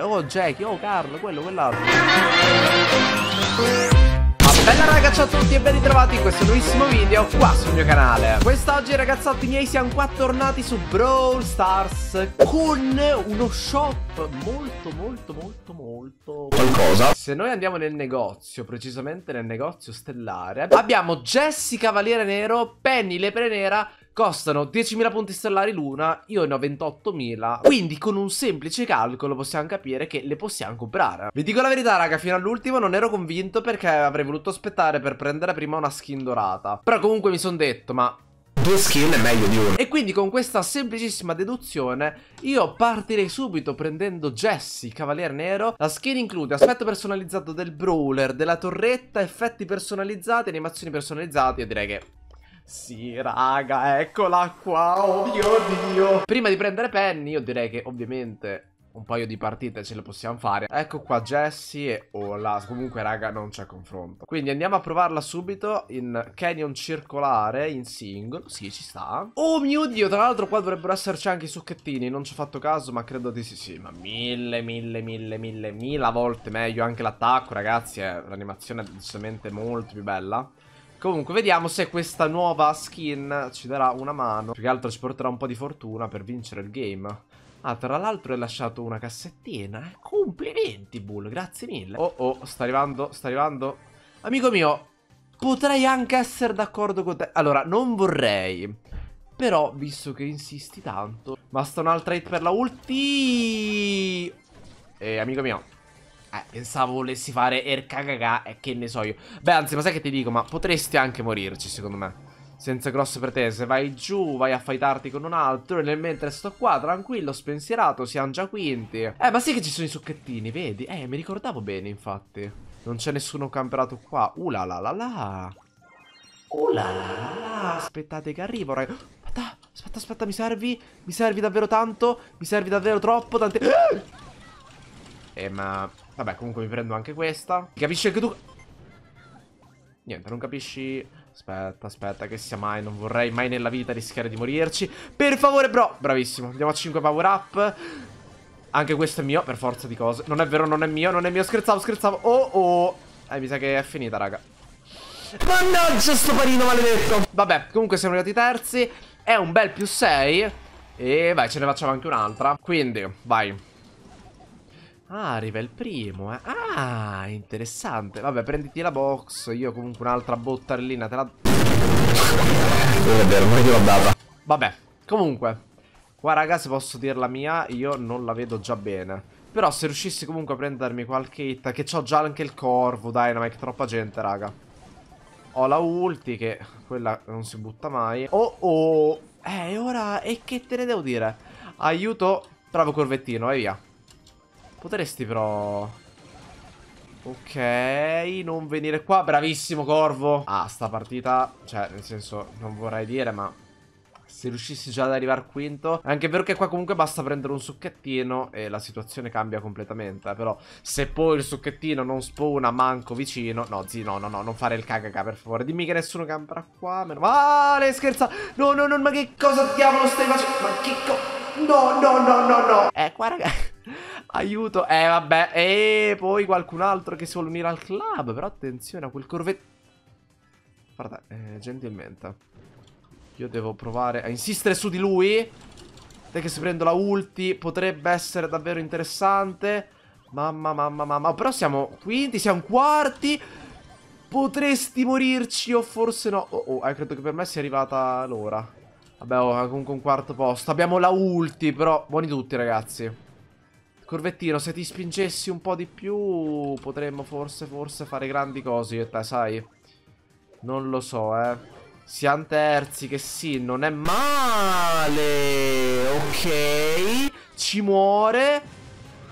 Oh Jackie, oh Carlo, quello, quell'altro. Bella raga, ciao a tutti e ben ritrovati in questo nuovissimo video qua sul mio canale Quest'oggi ragazzotti miei siamo qua tornati su Brawl Stars Con uno shop molto molto molto molto Qualcosa. Se noi andiamo nel negozio, precisamente nel negozio stellare Abbiamo Jessie Cavaliere Nero, Penny Lepre Nera Costano 10.000 punti stellari l'una, io ne ho 28.000 Quindi con un semplice calcolo possiamo capire che le possiamo comprare. Vi dico la verità raga, fino all'ultimo non ero convinto perché avrei voluto aspettare per prendere prima una skin dorata. Però comunque mi sono detto, ma Due skin è meglio di una e quindi con questa semplicissima deduzione io partirei subito prendendo Jessie, Cavaliere Nero. La skin include aspetto personalizzato del brawler, della torretta, effetti personalizzati, animazioni personalizzate. Io direi che sì, raga, eccola qua, oh mio Dio. Prima di prendere Penny, io direi che ovviamente un paio di partite ce le possiamo fare. Ecco qua Jessie e Ola. Comunque, raga, non c'è confronto. Quindi andiamo a provarla subito in canyon circolare, in single. Sì, ci sta. Oh mio Dio, tra l'altro qua dovrebbero esserci anche i succhettini. Non ci ho fatto caso, ma credo di sì. Sì, ma mille, mille, mille, mille, mille volte meglio. Anche l'attacco, ragazzi, l'animazione è decisamente molto più bella. Comunque vediamo se questa nuova skin ci darà una mano Più che altro ci porterà un po' di fortuna per vincere il game Ah, tra l'altro hai lasciato una cassettina eh? Complimenti Bull, grazie mille Oh oh, sta arrivando, sta arrivando Amico mio, potrei anche essere d'accordo con te Allora, non vorrei Però, visto che insisti tanto Basta un'altra hit per la ulti Eh, amico mio eh, pensavo volessi fare Erkagaga e che ne so io. Beh, anzi, ma sai che ti dico? Ma potresti anche morirci, secondo me. Senza grosse pretese. Vai giù, vai a fightarti con un altro. E nel mentre sto qua, tranquillo, spensierato, siamo già quinti. Eh, ma sì che ci sono i succhettini, vedi? Eh, mi ricordavo bene, infatti. Non c'è nessuno camperato qua. Uh la la la la. Uh la la la. Aspettate che arrivo, raga. Aspetta, aspetta, aspetta, mi servi? Mi servi davvero tanto? Mi servi davvero troppo? Tante... Eh, ma... Vabbè, comunque mi prendo anche questa. Capisci anche tu? Niente, non capisci... Aspetta, aspetta, che sia mai. Non vorrei mai nella vita rischiare di morirci. Per favore, bro. Bravissimo. Andiamo a 5 power up. Anche questo è mio, per forza di cose. Non è vero, non è mio, non è mio. Scherzavo, scherzavo. Oh, oh. Eh, mi sa che è finita, raga. Mannaggia sto parino maledetto. Vabbè, comunque siamo arrivati terzi. È un bel più 6. E vai, ce ne facciamo anche un'altra. Quindi, vai. Ah, arriva il primo, eh. Ah, interessante. Vabbè, prenditi la box. Io comunque un'altra bottarellina te la... Non è vero, non gliel'ho data. Vabbè, comunque. Qua, raga, se posso dire la mia, io non la vedo già bene. Però se riuscissi comunque a prendermi qualche hit, che c'ho già anche il corvo, Dynamite, troppa gente, raga. Ho la ulti, che quella non si butta mai. Oh, oh. Eh, ora... E che te ne devo dire? Aiuto. Bravo corvettino, e via. Potresti però... Ok, non venire qua. Bravissimo, Corvo. Ah, sta partita... Cioè, nel senso, non vorrei dire, ma... Se riuscissi già ad arrivare quinto Anche vero che qua comunque basta prendere un succhettino E la situazione cambia completamente Però se poi il succhettino non spawna manco vicino No, zi, no, no, no, non fare il cagaca per favore Dimmi che nessuno camperà qua meno... Vale, scherza No, no, no, ma che cosa diavolo stai facendo? Ma che co... No, no, no, no, no Eh, qua raga Aiuto Eh, vabbè E poi qualcun altro che si vuole unire al club Però attenzione a quel corvetto Guarda, eh, gentilmente io devo provare a insistere su di lui. Te che se prendo la ulti potrebbe essere davvero interessante. Mamma, mamma, mamma. Però siamo quinti, siamo quarti. Potresti morirci o forse no. Oh, oh, eh, credo che per me sia arrivata l'ora. Vabbè, oh, comunque un quarto posto. Abbiamo la ulti, però buoni tutti, ragazzi. Corvettino, se ti spingessi un po' di più, potremmo forse, forse fare grandi cose io e te, sai? Non lo so, eh. Siamo terzi, che sì, non è male. Ok. Ci muore.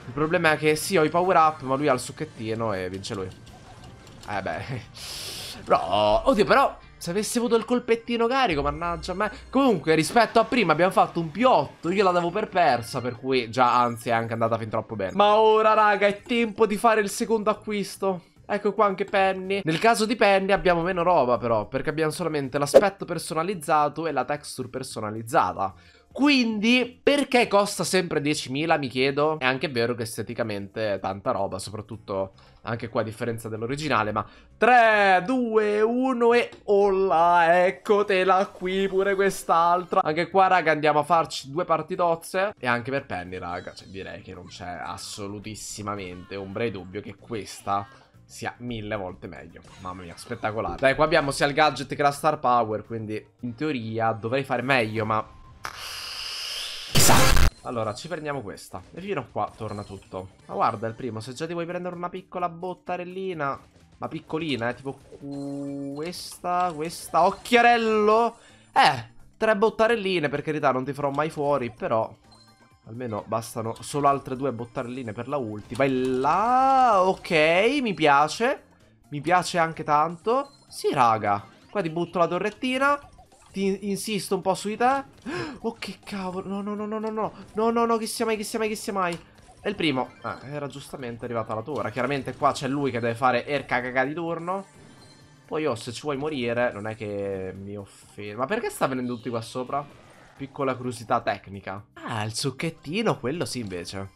Il problema è che sì, ho i power up, ma lui ha il succhettino e vince lui. Eh beh. Però, oddio, però, se avessi avuto il colpettino carico, mannaggia me. Comunque, rispetto a prima abbiamo fatto un più 8, io la davo per persa, per cui già, anzi, è anche andata fin troppo bene. Ma ora, raga, è tempo di fare il secondo acquisto. Ecco qua anche Penny. Nel caso di Penny abbiamo meno roba però, perché abbiamo solamente l'aspetto personalizzato e la texture personalizzata. Quindi, perché costa sempre 10.000, mi chiedo? È anche vero che esteticamente è tanta roba, soprattutto anche qua a differenza dell'originale, ma 3, 2, 1 e olla, eccotela qui pure quest'altra. Anche qua, raga, andiamo a farci due partitozze e anche per Penny, raga, cioè direi che non c'è assolutissimamente ombra di dubbio che questa sia mille volte meglio. Mamma mia, spettacolare. Dai, qua abbiamo sia il gadget che la star power, quindi in teoria dovrei fare meglio, ma allora, ci prendiamo questa. E fino a qua torna tutto. Ma guarda, il primo, se già ti vuoi prendere una piccola bottarellina... Ma piccolina, eh, tipo questa, questa, occhiarello. Eh, tre bottarelline, per carità, non ti farò mai fuori, però... Almeno bastano solo altre due bottarelline per la ultima. E là, ok, mi piace. Mi piace anche tanto. Sì, raga. Qua ti butto la torrettina. Ti insisto un po' su di te. Oh, che cavolo. No, no, no, no, no, no. No, no, no, che sia mai, che sia mai, che sia mai. È il primo. Ah, era giustamente arrivata la tua. Chiaramente qua c'è lui che deve fare erca cagà di turno. Poi io, se ci vuoi morire, non è che mi offendo. Ma perché sta venendo tutti qua sopra? Piccola curiosità tecnica. Ah, il succhettino, quello sì, invece.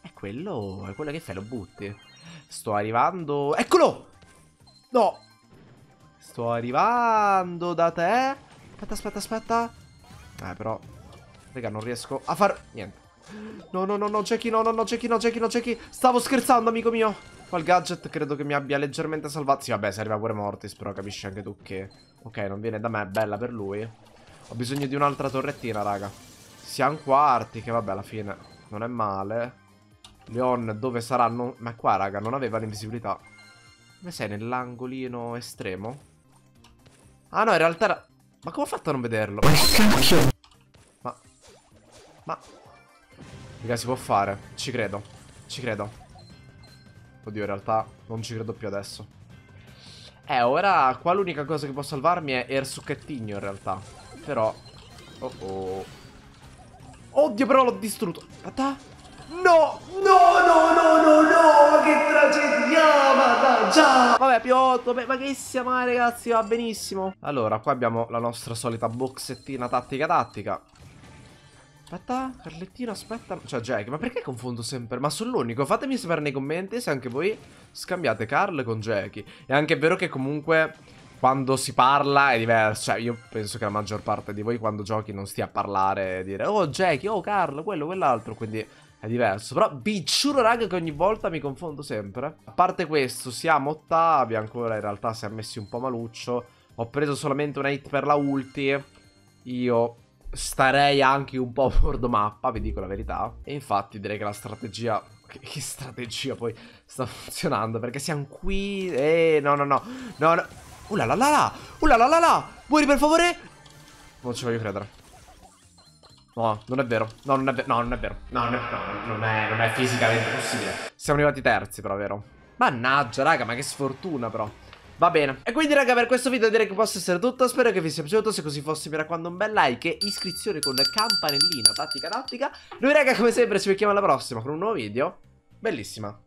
È quello, è quello che fai, lo butti. Sto arrivando... Eccolo! No! Sto arrivando da te. Aspetta, aspetta, aspetta. Eh, però... Raga, non riesco a far... Niente. No, no, no, no, Jackie, no, no, no, Jackie, no, Jackie, no, Jackie. Stavo scherzando, amico mio. Qua il gadget credo che mi abbia leggermente salvato. Sì, vabbè, se arriva pure Mortis, però capisci anche tu che... Ok, non viene da me, bella per lui. Ho bisogno di un'altra torrettina, raga. Siamo quarti, che vabbè, alla fine non è male. Leon dove saranno? Ma qua, raga, non aveva l'invisibilità. Come sei, nell'angolino estremo? Ah, no, in realtà era... Ma come ho fatto a non vederlo? Ma cacchio? Ma... Ma... Raga, si può fare. Ci credo. Ci credo. Oddio, in realtà non ci credo più adesso. Eh, ora qua l'unica cosa che può salvarmi è il succhettigno, in realtà. Però... Oh oh. Oddio, però l'ho distrutto. Aspetta. No! No, no, no, no, no! Mannaggia! Vabbè, piotto, ma che sia mai, ragazzi? Va benissimo. Allora, qua abbiamo la nostra solita boxettina tattica tattica. Aspetta, Carlettino, aspetta. Cioè, Jack, ma perché confondo sempre? Ma sono l'unico. Fatemi sapere nei commenti se anche voi scambiate Carl con Jackie. È anche vero che comunque quando si parla è diverso. Cioè, io penso che la maggior parte di voi quando giochi non stia a parlare e dire Oh, Jackie, oh, Carl, quello, quell'altro. Quindi è diverso. Però vi giuro, raga, che ogni volta mi confondo sempre. A parte questo, siamo ottavi. Ancora in realtà si è messi un po' maluccio. Ho preso solamente una hit per la ulti. Io starei anche un po' bordo mappa, vi dico la verità. E infatti direi che la strategia... Che, strategia poi sta funzionando? Perché siamo qui... Eh, no, no, no. No, no. Uh la la la la. Uh la la la la. Muori per favore. Non ci voglio credere. No, non è vero. No, non è vero. No, non è vero. No, non è, no, non è, non è fisicamente possibile. Siamo arrivati terzi, però, vero? Mannaggia, raga, ma che sfortuna, però. Va bene. E quindi, raga, per questo video direi che possa essere tutto. Spero che vi sia piaciuto. Se così fosse, mi raccomando, un bel like e iscrizione con campanellina tattica tattica. Noi, raga, come sempre, ci becchiamo alla prossima con un nuovo video. Bellissima.